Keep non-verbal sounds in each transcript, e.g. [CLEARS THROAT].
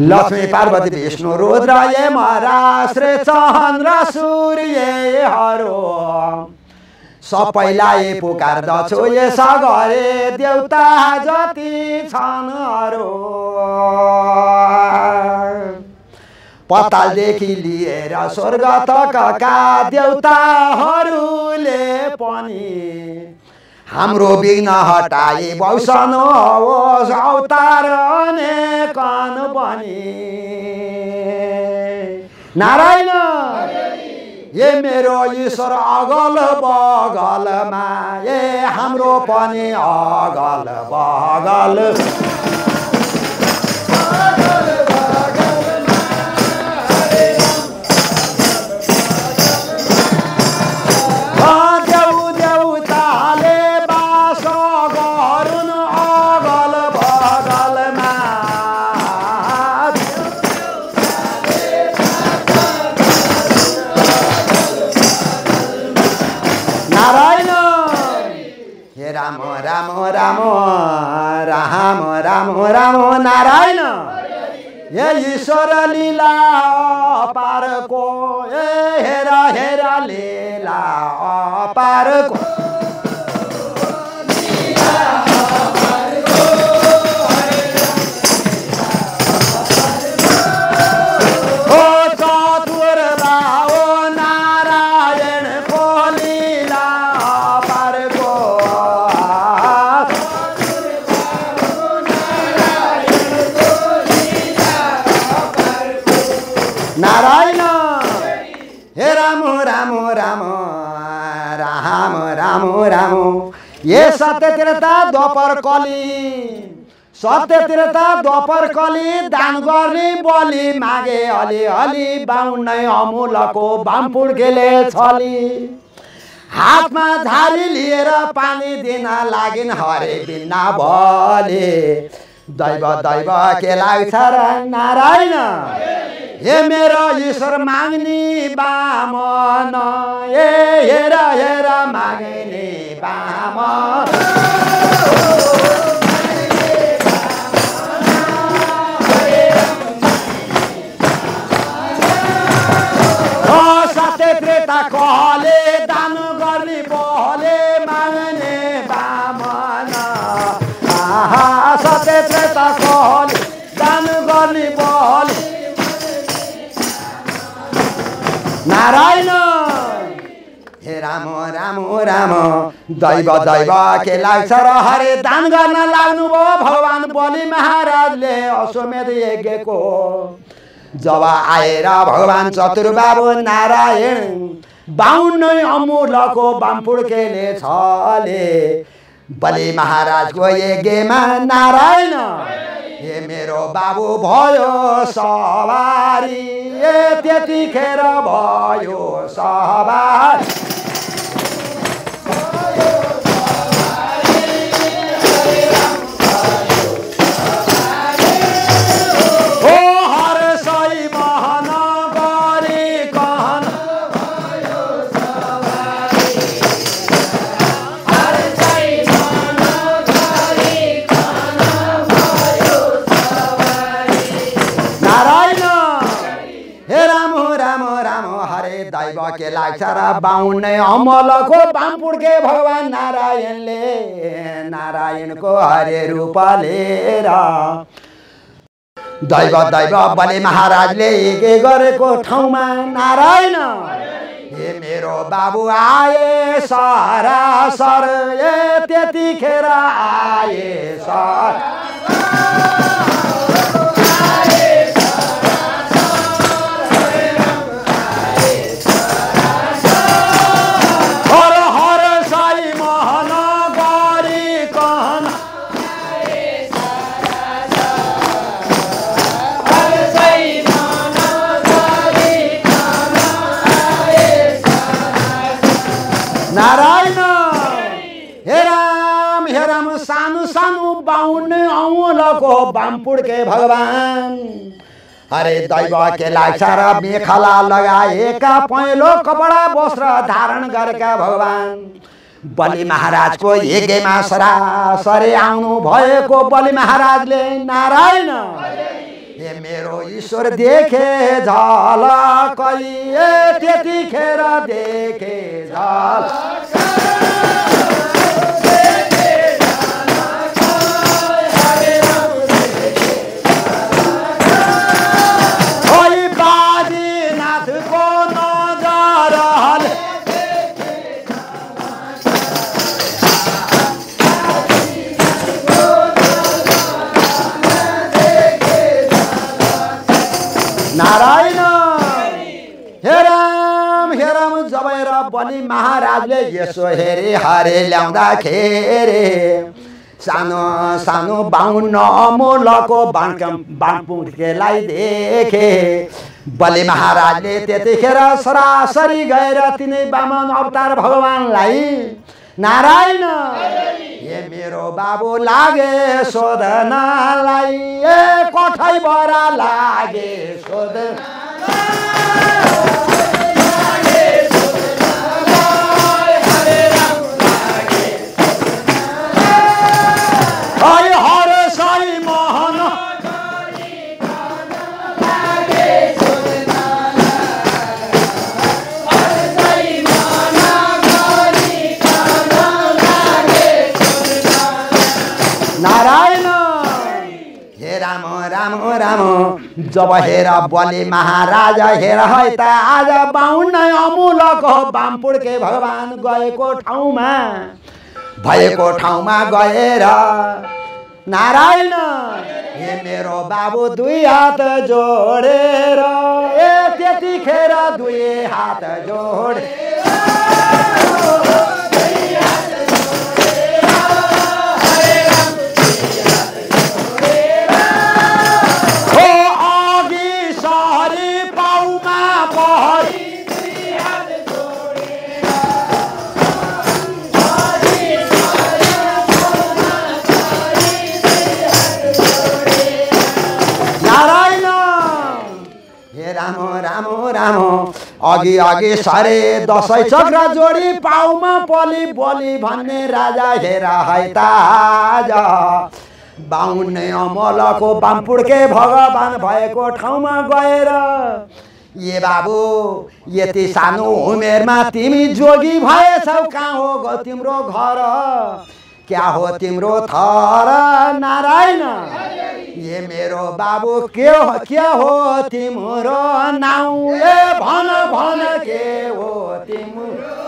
लक्ष्मी पार्वती विष्णु ये महाराष्ट्र चन्द्र सूर्यहरू सबैलाई पुकार्दछु यसो गरे देउता जति छन् अरू पतालदेखि लिएर स्वर्ग तकका देउताहरूले पनि हाम्रो विघ्न हटाई बौसनु होस् अवतार अनेकन बनी। नारायण ए मेरो ईश्वर अगल बगलमा ए हाम्रो पनि अगल बगल। नारायण। हे ईश्वर लीला अपारको ए हेरा हेरा लीला अपारको ये सत्यतिरता द्वापर कली। सत्यतिरता द्वापर कली दान गर्ने बलि मागे अलि अलि बाहुनै अमुलको बामपुड्केले छली। हातमा झारी लिएर पानी दिन लागिन् हरे बिना भले दैव दैव के लाग्छ र नारायण। हे मेरो ईश्वर माग्ने बामन। ए हेर हेर माग्ने बामन राम दैव दैव के लाग्छ र हरे दान गर्न लाग्नुभयो भगवान् बलि महाराजले अश्वमेध यज्ञको। जब आएर भगवान् चतुर्बाबु नारायण बाहुनै अमूलको बामपुड्केले छले बलि महाराजको यज्ञमा नारायण हे मेरो बाबु भयो सवारी ए त्यतिखेर भयो सवारी बाहुनै अमलको बामपुड्के भगवान् नारायणले नारायणको हरे रूप लिएर। दैव दैव बलि महाराजले के गरेको ठाउँमा नारायण। हे मेरो बाबु आए सरा सर ए त्यतिखेर आए सर। नारायण। हे राम हे राम सानो सानो बाहुने औलको बामपुड्के भगवान्। अरे दैव के लाग्छ र मेखला लगाएका पहेँलो कपडा वस्त्र धारण गरेका भगवान्। बलि महाराजको यज्ञमा सरासरी आउनु भएको बलि महाराजले नारायण। मेरो ईश्वर देखे झलकै ए त्यतिखेर देखे झल यसो हेरे ल्याउँदाखेरि सानो सानो बाहुन अमूलको बाणकम बाणपुङ्केलाई देखे। बलि महाराजले त्यतिखेर सरासरी गएर तिनै बामन अवतार भगवान्लाई नारायण ए मेरो बाबु लागे सोधनालाई ए कोठै बरा लागे सोध जब हेर बलि महाराज हेर है त आज बाहुन अमूलको बामपुड्के भगवान गएको ठाउँमा। भएको ठाउँमा गएर नारायण हे मेरो बाबु दुई हात जोडेर ए त्यतिखेर दुई हात जोडे राम अघि अघि सरे दसैँ चक्र जोडी पाउमा पली बोली भन्ने राजा हेर है ताज। बाहुन अमलको बामपुड्के भगवान भएको ठाउँमा गएर ए बाबु यति सानो उमेरमा तिमी जोगी भएछौ कहाँ हो तिम्रो घर? क्या हो तिम्रो थर? नारायण। ए मेरो बाबु के हो? के हो तिम्रो नाउँ? ए भन भन के हो तिम्रो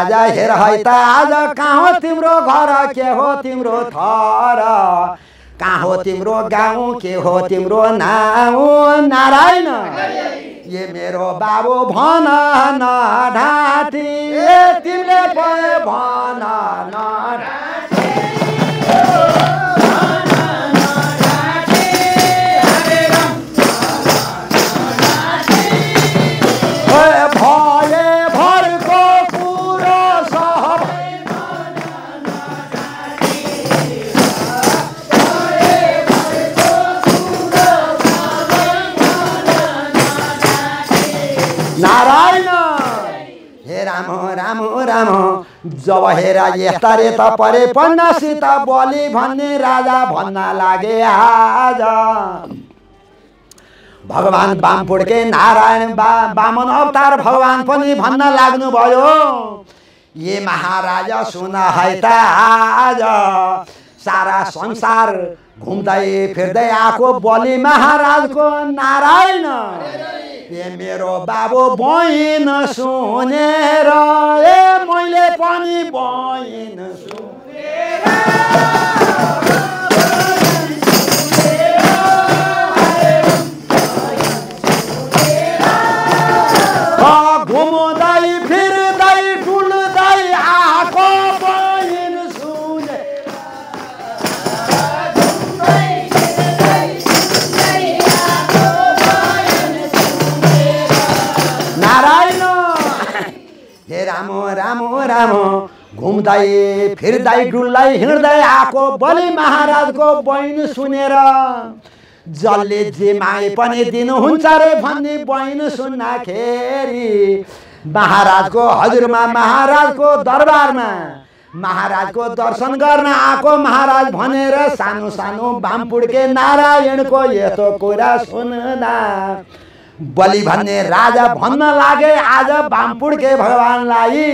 राजा हेर है त आज कहाँ हो तिम्रो घर के हो तिम्रो थर? कहाँ हो तिम्रो गाउँ के हो तिम्रो नाउँ? नारायण! ये मेरो बाबु भन न ढाँटी ए तिमीले भन न यस्ता रे परे पन्नासित बलि भन्ने राजा भन्न लागे आज। भगवान् बामपुड्के नारायण बा बामन अवतार भगवान् पनि भन्न लाग्नुभयो। ये महाराज सुन है त आज। सारा संसार घुम्दै फिर्दै आएको बलि महाराजको नारायण। ए मेरो बाबु बहिन सुनेर। ए मैले पनि बहिन सुने राम घुम्दै फिर्दै डुल्दै हिँड्दै आएको बलि महाराजको बहिनी सुनेर जसले जे मागे पनि दिनुहुन्छ रे भन्ने बहिनी सुन्दाखेरि महाराजको हजुरमा महाराजको दरबारमा महाराजको दर्शन गर्न आएको महाराज भनेर सानो सानो बामपुड्के नारायणको यस्तो कुरा सुन्दा बलि भन्ने राजा भन्न लागे आज बामपुड्के भगवान्लाई।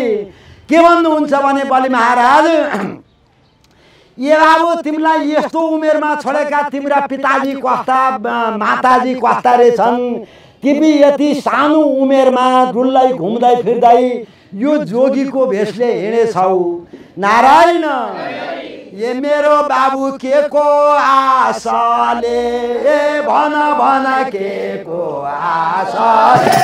के भन्नुहुन्छ भने बलि महाराज? [CLEARS THROAT] ए बाबु तिमीलाई यस्तो उमेरमा छोडेका तिम्रा पिताजी कस्ता माताजी कस्ता रहेछन् तिमी यति सानो उमेरमा डुल्दै घुम्दै फिर्दै यो जोगीको भेषले हिँडेछौ। नारायण! ए मेरो बाबु के को आशाले ए भन भन के को आशाले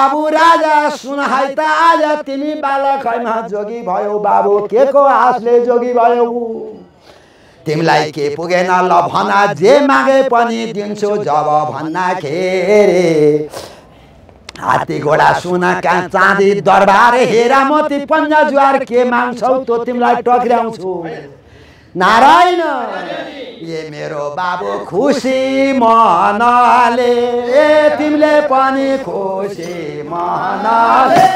बाबु राजा सुन है त आज तिमी बालकैमा जोगी भयो बाबु के को आशले जोगी भयो तिमीलाई के पुगेन ल भना जे मागे पनि दिन्छु जब भन्नाखेरि हात्ती घोडा सुना कहाँ चाँदी दरबार हेरा मोती पन्जा जुवार के माग्छौ त्यो तिमीलाई टक्राउँछु नारायण। ए मेरो बाबु खुसी मनले। ए तिमीले पनि खुसी मनले।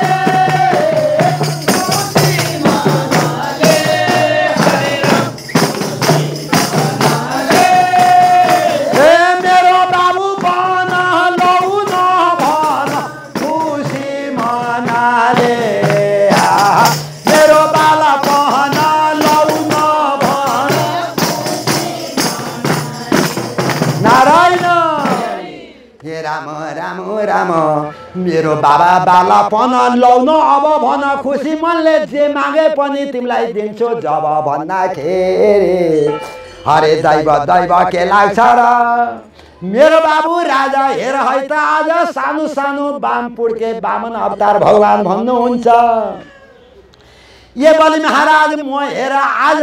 बाबा बालापन लौन अब भन खुसी मनले जे मागे पनि तिमीलाई दिन्छु जब भन्दाखेरि। हरे दैव दैव के लाग्छ र? मेरो बाबु राजा हेर है त आज सानो सानो बाम पुड्के बामन अवतार भगवान् भन्नुहुन्छ। ये बलि महाराज म हेर आज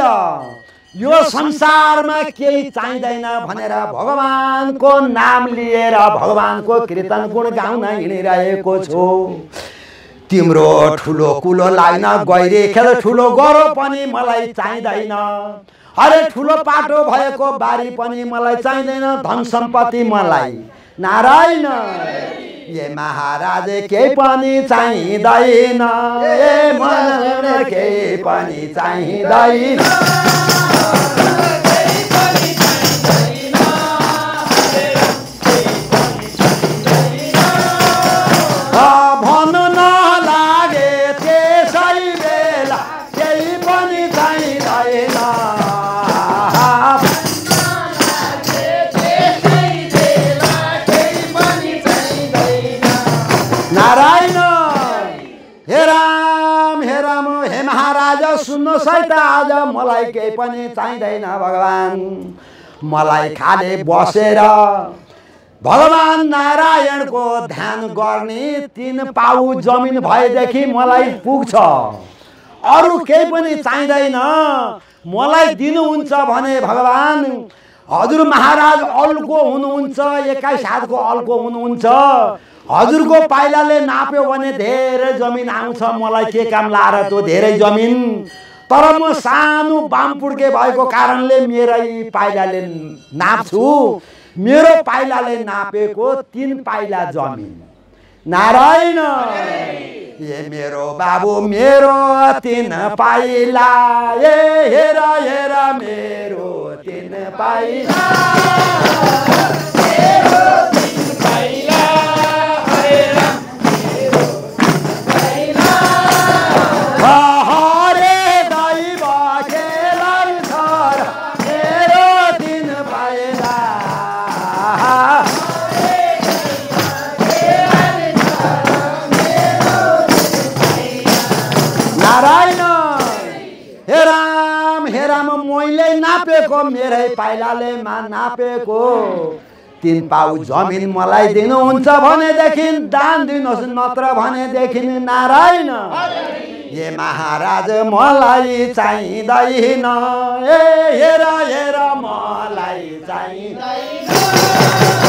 यो संसारमा केही चाहिँदैन भनेर भगवान्को नाम लिएर भगवान्को कीर्तन गुण गाउन हिँडिरहेको छु। तिम्रो ठुलो कुलो लाग्न गइरहेको ठुलो गरो पनि मलाई चाहिँदैन। अरे ठुलो पाटो भएको बारी पनि मलाई चाहिँदैन। धन सम्पत्ति मलाई नारायण ए महाराज केही पनि चाहिँदैन। ए केही पनि चाहिँदैन। मलाई केही पनि चाहिँदैन भगवान्। मलाई खाले बसेर भगवान् नारायणको ध्यान गर्ने तिन पाउ जमिन भएदेखि मलाई पुग्छ। अरू केही पनि चाहिँदैन। मलाई दिनुहुन्छ भने भगवान् हजुर महाराज अल्को हुनुहुन्छ एक्काइस हातको अल्को हुनुहुन्छ। हजुरको पाइलाले नाप्यो भने धेरै जमिन आउँछ। मलाई के काम लाएर त्यो धेरै जमिन? तर म सानो बामपुड्के भएको कारणले मेरै पाइलाले नाप्छु। मेरो पाइलाले नापेको तिन पाइला जमिन। नारायण ए मेरो बाबु मेरो तिन पाइला। ए हेर हेर मेरो तिन पाइला। मेरै पाइलाले मा नापेको तिन पाउ जमिन मलाई दिनुहुन्छ भनेदेखि दान दिनुहोस् नत्र भनेदेखि नारायण। ए महाराज मलाई चाहिँदैन। ए हेर हेर मलाई चाहिँदैन।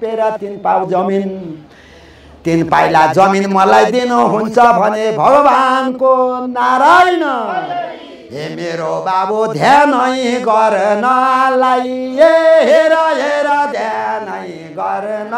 नापेर तिन पाउ जमिन। तिन पाइला जमिन मलाई दिनुहुन्छ भने भगवानको नारायण। हे मेरो बाबु ध्यानै गर्नलाई ए हेर हेर ध्यानै गर्न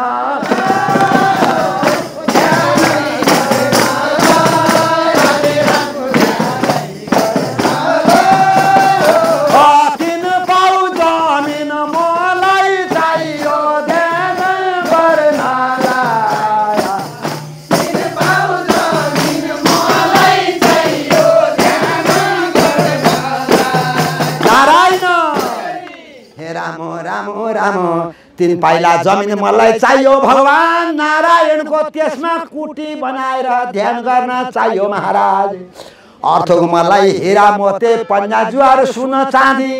तिन पाइला जमिन मलाई चाहियो भगवान नारायणको त्यसमा कुटी बनाएर ध्यान गर्न चाहियो महाराज। अर्थको मलाई हिरा मोते पन्जा जुवार सुन चाँदी।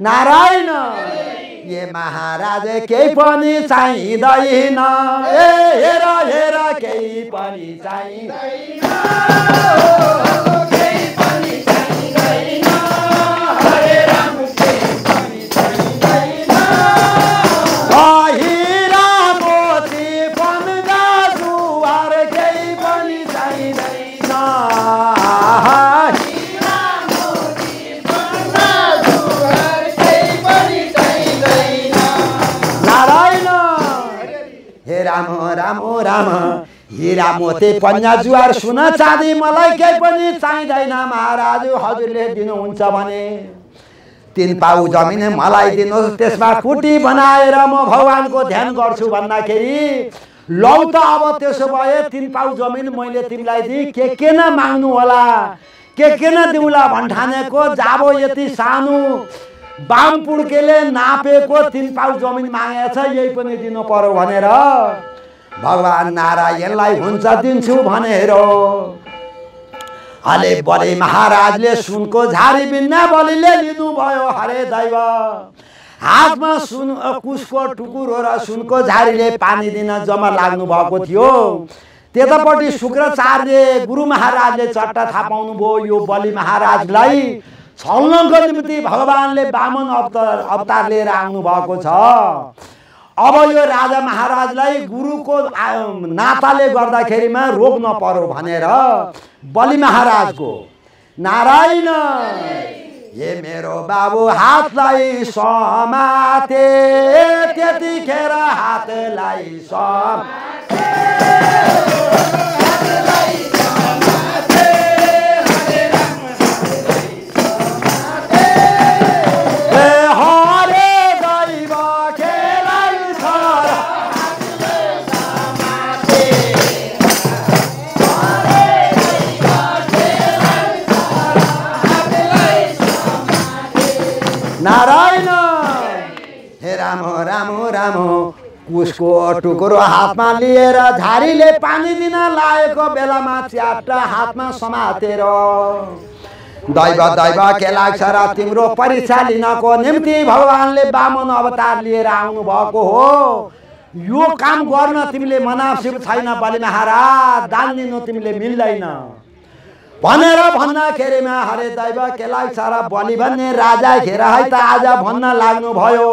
नारायण ए महाराज केही पनि चाहिँदैन। ए हेर हेर केही पनि चाहिँदैन। राम। [LAUGHS] राम हिरा मोती पन्जा जुवार सुन चाँदी मलाई केही पनि चाहिँदैन महाराज हजुरले दिनुहुन्छ भने। तिन पाउ जमिन मलाई दिनुहोस् त्यसमा कुटी बनाएर म भगवान्को ध्यान गर्छु भन्दाखेरि लौ त अब त्यसो भए तिन पाउ जमिन मैले तिमीलाई दिएँ के के न माग्नु होला? के के न दिउँला भन्ठानेको? जाबो यति सानो बाम पुड्केले नापेको तिन पाउ जमिन मागेको छ यही पनि दिनु पर्यो भनेर भगवान् नारायणलाई हुन्छ दिन्छु भनेर। हले बलि महाराजले सुनको झारी बिन्ना बलिले लिनुभयो हरे दैव। हातमा सुन कुसको टुकुरो र सुनको झारीले पानी दिन जम्मा लाग्नु भएको थियो। त्यतापट्टि शुक्राचार्य गुरु महाराजले चट्टा थाहा पाउनु भयो यो बलि महाराजलाई छल्नको निम्ति भगवान्ले बामन अवतार अवतार लिएर आउनु भएको छ। अब यो राजा महाराजलाई गुरुको नाताले गर्दाखेरिमा रोग नपरो भनेर बलि महाराजको नारायण हे मेरो बाबु हातलाई समाते त्यतिखेर हातलाई सम टुक्रो हातमा लिएर झारीले पानी दिन लागेको बेलामा च्याप्टा हातमा समातेर। दैव दैव के लाग्छ र तिम्रो परीक्षा लिनको निम्ति भगवान्ले बामन अवतार लिएर आउनु भएको हो? यो काम गर्न तिमीले मनासिब छैन बलि महाराज दान लिनु तिमीले मिल्दैन। भनेर भन्दाखेरिमा हरे दैव केलाई सारा बलि भन्ने राजा घेर है त आज भन्न लाग्नु भयो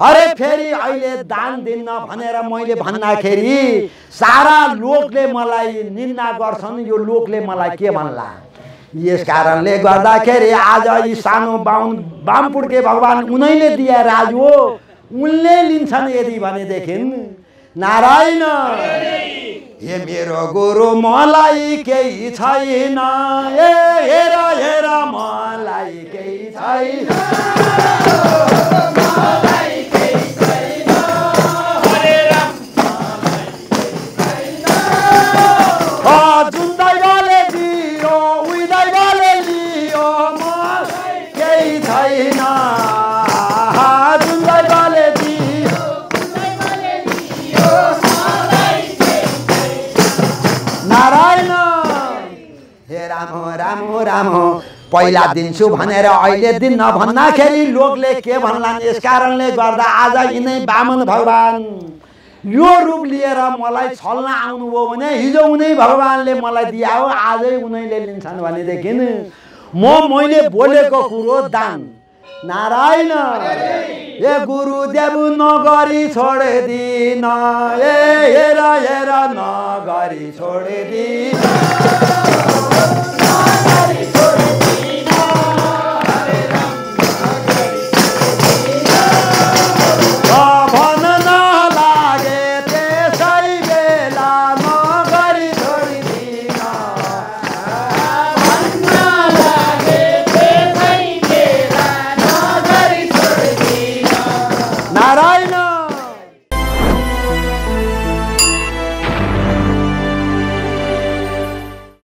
अरे फेरि अहिले दान दिन्न भनेर मैले भन्दाखेरि सारा लोकले मलाई निन्दा गर्छन्। यो लोकले मलाई के भन्ला? यस कारणले गर्दाखेरि आज यी सानो बाहुन बामपुड्के भगवान् उनैले दिए राज हो उनले लिन्छन् यदि भनेदेखि नारायण हे मेरो गुरु मलाई केही छैन। ए हेर हेर मलाई केही छैन। पहिला दिन्छु भनेर अहिले दिन नभन्दाखेरि लोकले के भन्लान्? यस कारणले गर्दा आज यिनै बामन भगवान्। यो रूप लिएर मलाई छल्न आउनुभयो भने हिजो उनै भगवान्ले मलाई दिया हो आजै उनैले लिन्छन् भनेदेखि म मैले बोलेको कुरो दान। नारायण ए गुरुदेव नगरी छोडिदिन। ए हेर हेर नगरी छोडिदिन।